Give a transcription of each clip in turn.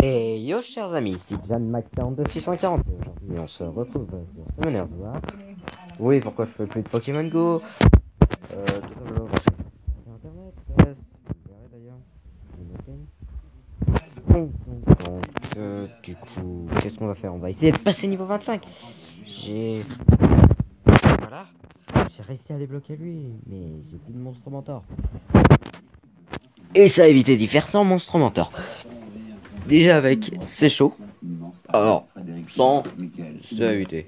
Et yo chers amis, ici Jan Mac 640 Aujourd'hui on se retrouve sur Summoner War. Oui, pourquoi je fais plus de Pokémon Go? Euh, verrez d'ailleurs. Donc, euh, du coup, qu'est-ce qu'on va faire? On va essayer de passer niveau 25. J'ai... Voilà. J'ai réussi à débloquer lui, mais j'ai plus de monstre mentor. Et ça a évité d'y faire sans monstre mentor. Déjà avec, c'est chaud. Alors, sans, éviter.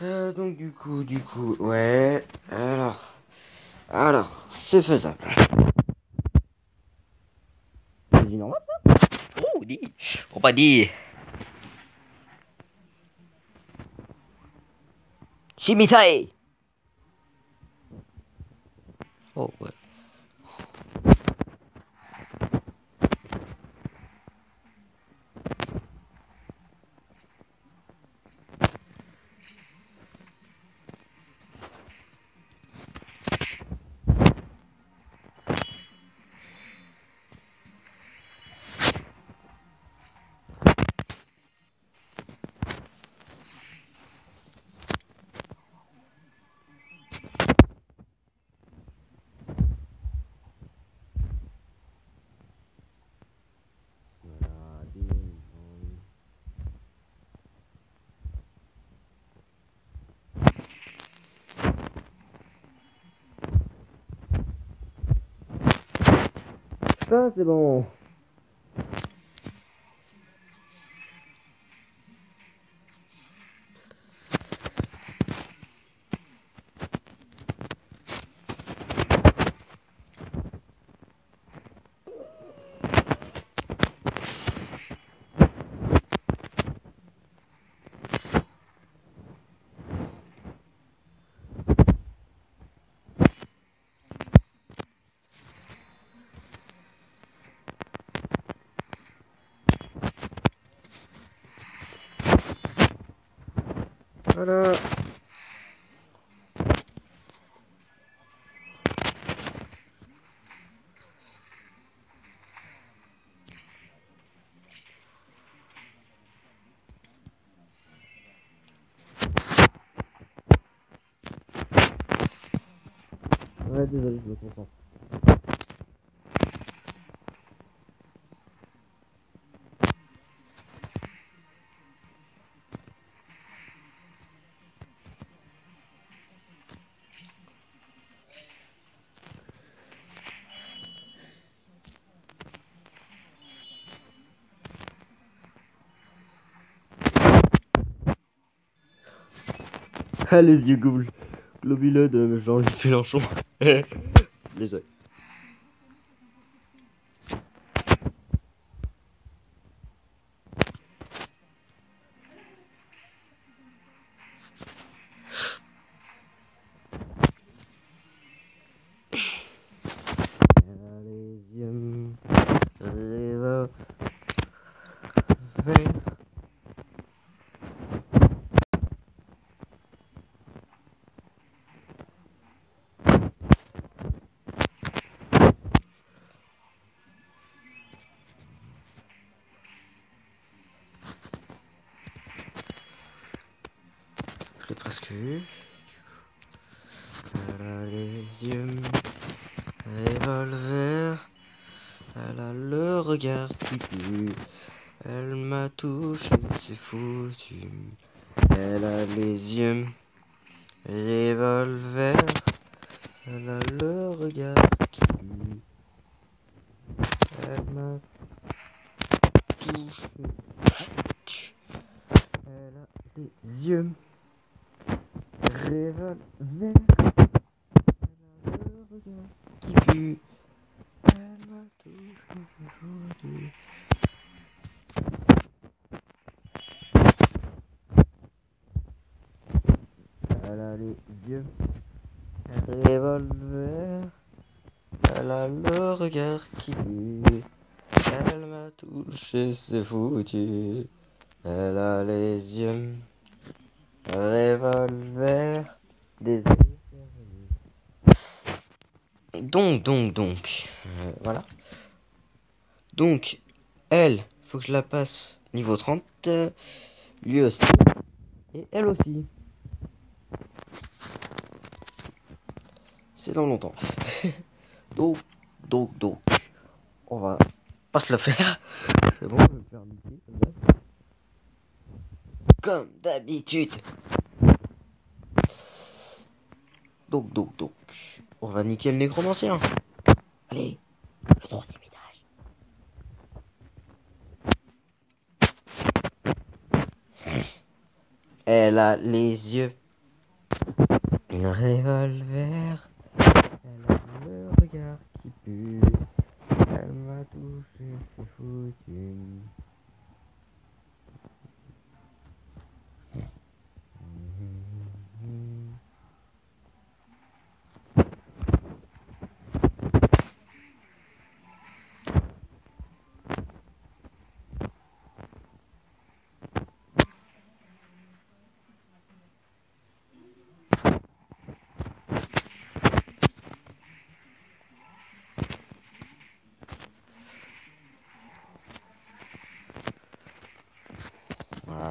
Euh, donc du coup, du coup, ouais. Alors, alors, c'est faisable. C'est normal ça Oh, dis, on va dire. Shimitai Oh, ouais. Ça, c'est bon. Voilà. Ouais, désolé, je me concentre. Les yeux goules. Globuleux de Jean-Luc Mélenchon. Désolé. Presque eu. Elle a les yeux revolver. Elle a le regard qui pue. Elle m'a touché, c'est foutu. Elle a les yeux revolver. Elle a le regard qui pue. Elle m'a touché. foutu. Elle a les yeux qui pue. Elle m'a c'est foutu. Elle a les yeux revolver. Elle a le regard qui pue. Elle m'a touché, c'est foutu. Elle a les yeux revolver. Des donc, donc, donc, euh, voilà. Donc, elle, faut que je la passe niveau 30. lui aussi. Et elle aussi. C'est dans longtemps. donc, donc, donc. On va pas se la faire. C'est bon, je vais faire Comme d'habitude. Donc, donc, donc. On va niquer le nécromancien. Allez, le troisième étage. Elle a les yeux. Un revolver. Elle a le regard qui pue. Elle m'a touché, c'est foutu.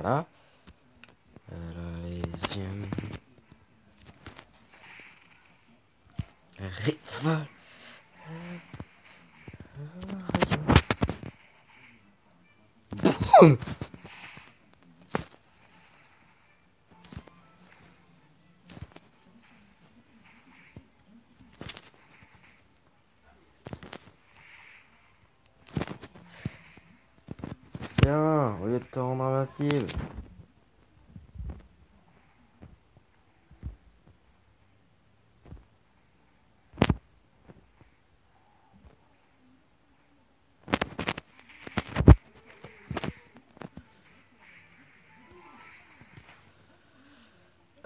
Voilà. Elle a les yeux Tiens, au lieu de te rendre invincible.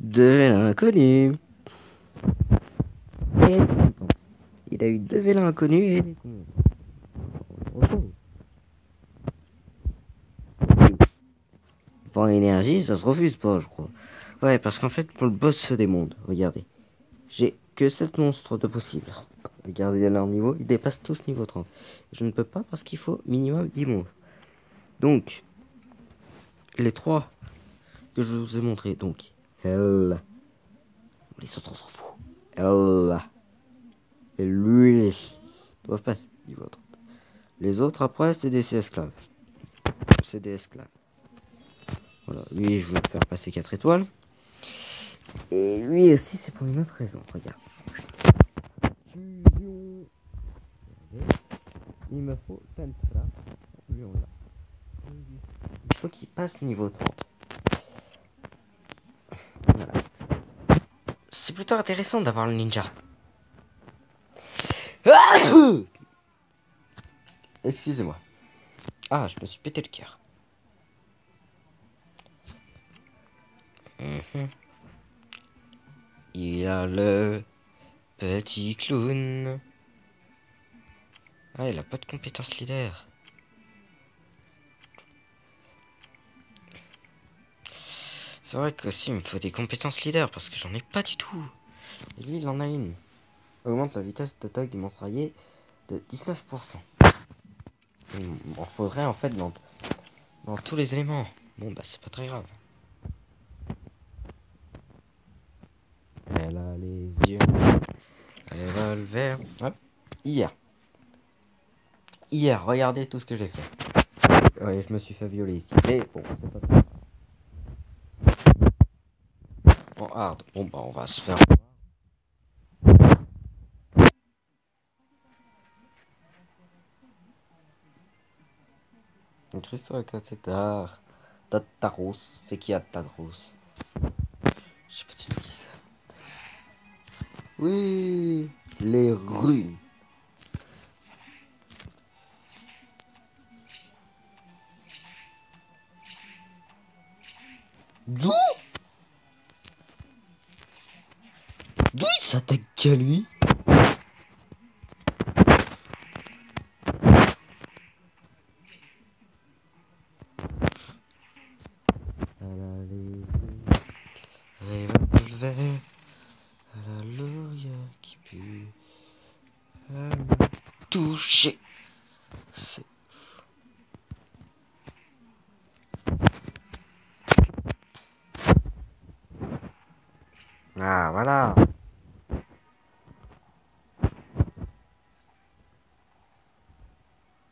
De l'inconnu. Il a eu deux vélins inconnus et... Énergie, ça se refuse pas, je crois. Ouais, parce qu'en fait, pour le boss des mondes, regardez. J'ai que 7 monstres de possibles. Regardez leur niveau, ils dépassent tous niveau 30. Je ne peux pas parce qu'il faut minimum 10 monstres. Donc, les trois que je vous ai montrés, donc, elle, les autres on s'en. Elle, et lui, doivent passer niveau 30. Les autres après, c'est des esclaves. C'est des esclaves. Voilà, lui, je vais faire passer 4 étoiles. Et lui aussi, c'est pour une autre raison. Regarde. Il me faut Tantra. Lui, on l'a. Il faut qu'il passe niveau 30. Voilà. C'est plutôt intéressant d'avoir le ninja. Excusez-moi. Ah, je me suis pété le cœur. Mhm. Il a le petit clown. Ah, il a pas de compétence leader. C'est vrai qu'aussi il me faut des compétences leader parce que j'en ai pas du tout. Et lui il en a une. Augmente la vitesse d'attaque du monstre de 19%. Il m'en faudrait en fait dans, dans tous les éléments. Bon bah c'est pas très grave. Elle a les yeux. Revolver. Hop. Hier. Hier, regardez tout ce que j'ai fait. Ouais, je me suis fait violer ici. Mais bon, c'est pas. En hard. Bon bah on va se faire. Christo avec Tatar. Tataros. C'est qui a Tataros Je sais pas tout qui ça. Oui, les runes. D'où? D'où il s'attaque qu'à lui Elle a les revolver, elle a l'oreille qui pue, elle m'a touché. C'est Ah, voilà.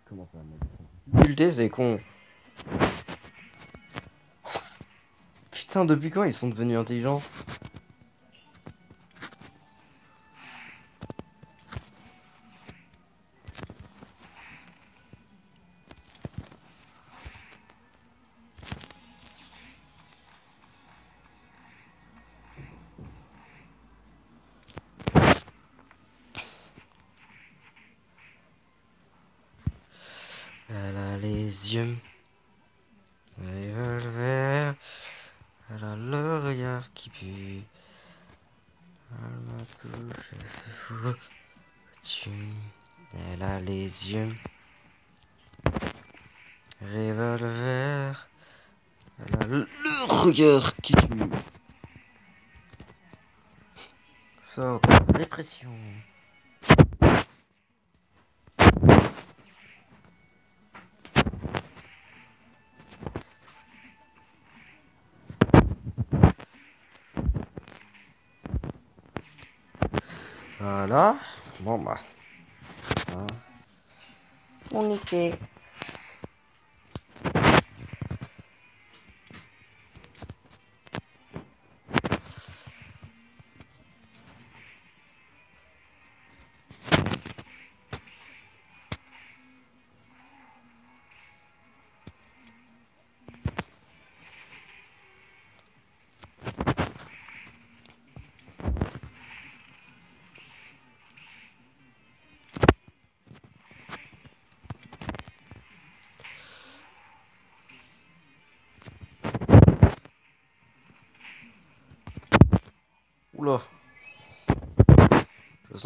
Comment ça, Bulldé, c'est. Putain, depuis quand ils sont devenus intelligents? Tu. Elle a les yeux. Revolver. Elle a le, regard qui tue. Sort de la Voilà. Bon bah. Hein. On était.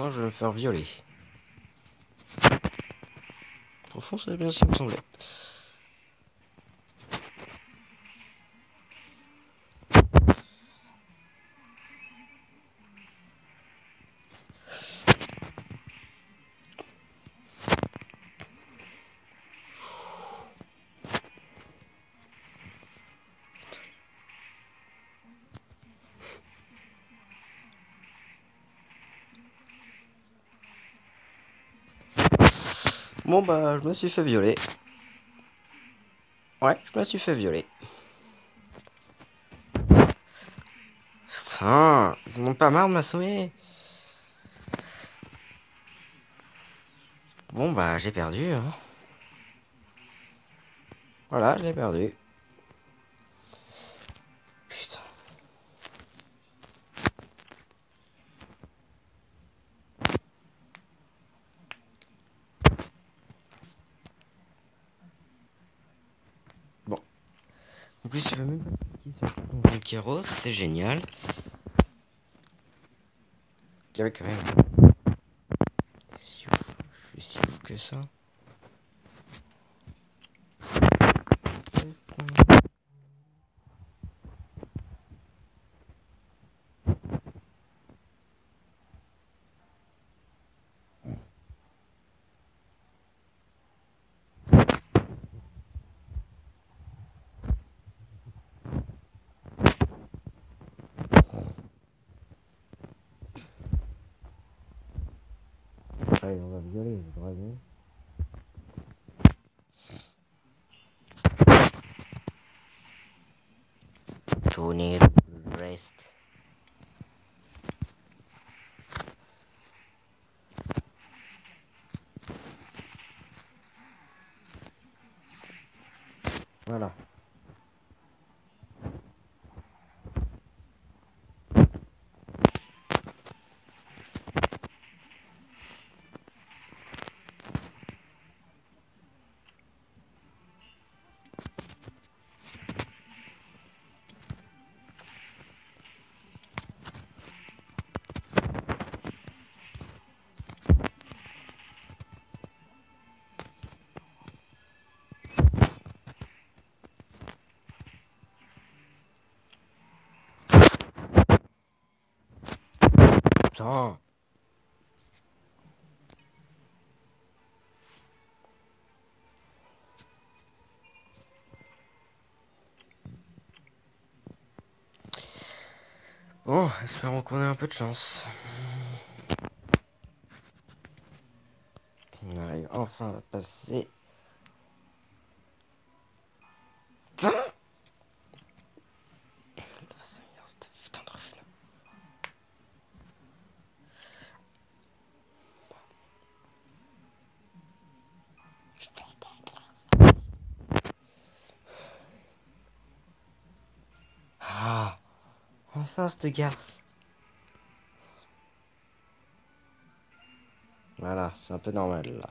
Je vais me faire violer. Au fond, c'est bien ce qui me. Bon bah je me suis fait violer. Ouais, je me suis fait violer. Putain, ils n'ont pas marre de m'assommer. Bon bah j'ai perdu. Hein. Voilà, j'ai perdu. Plus, je vais même pas cliquer sur le Kero, c'était génial. Il y avait quand même. Si ouf, Je suis si ouf que ça. Allez, on va violer le dragon. Tourner le reste. Voilà. Bon, espérons qu'on ait un peu de chance. On arrive enfin à passer. Enfin cette garce. Voilà, c'est un peu normal là.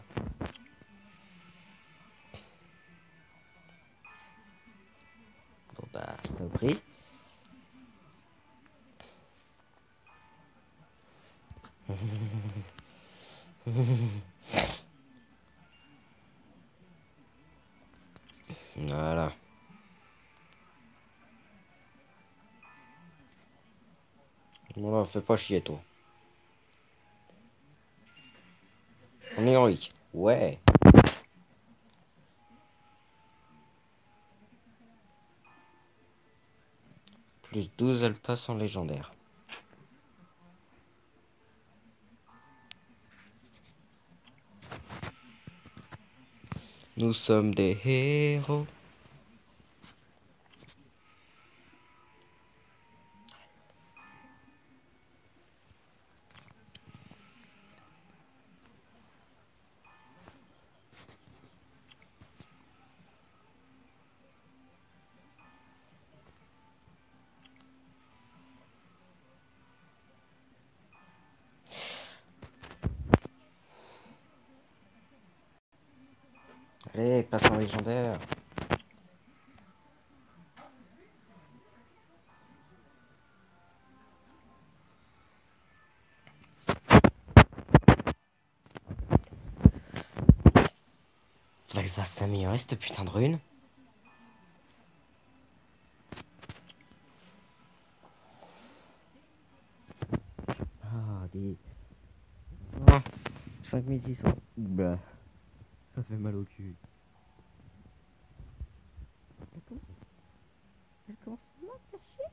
Voilà, fais pas chier toi. On est héroïque. Ouais. Plus 12, elle passe en légendaire. Nous sommes des héros. Allez, passe en légendaire. Elle va s'améliorer cette putain de rune. Ah, des... Ah, 5600. Bah. Ça fait mal au cul. Elle commence, elle commence à faire chier.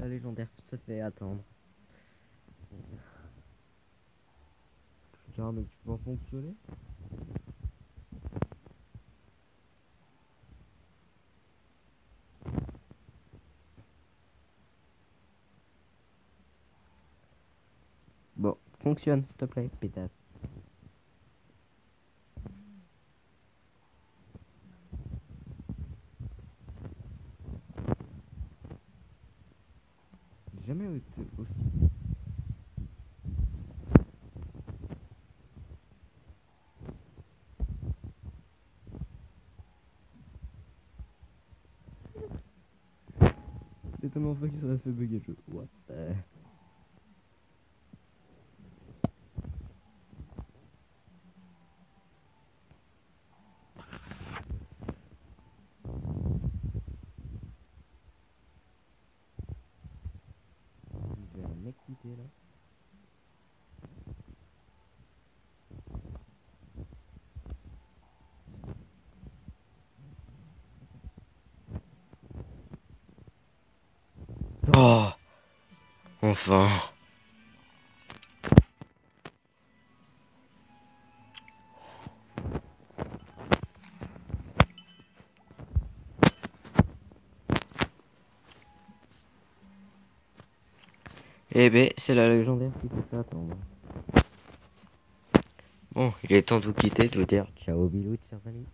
La légendaire se fait attendre. Tiens, mais tu peux fonctionner? Bon, fonctionne, s'il te plaît, pétasse. J'ai jamais été aussi. C'est tellement fois qu'il serait fait bugger le jeu. What the... Oh Enfin Eh ben, c'est la légendaire qui peut attendre. Bon, il est temps de vous quitter, de vous dire ciao, bisous, chers amis.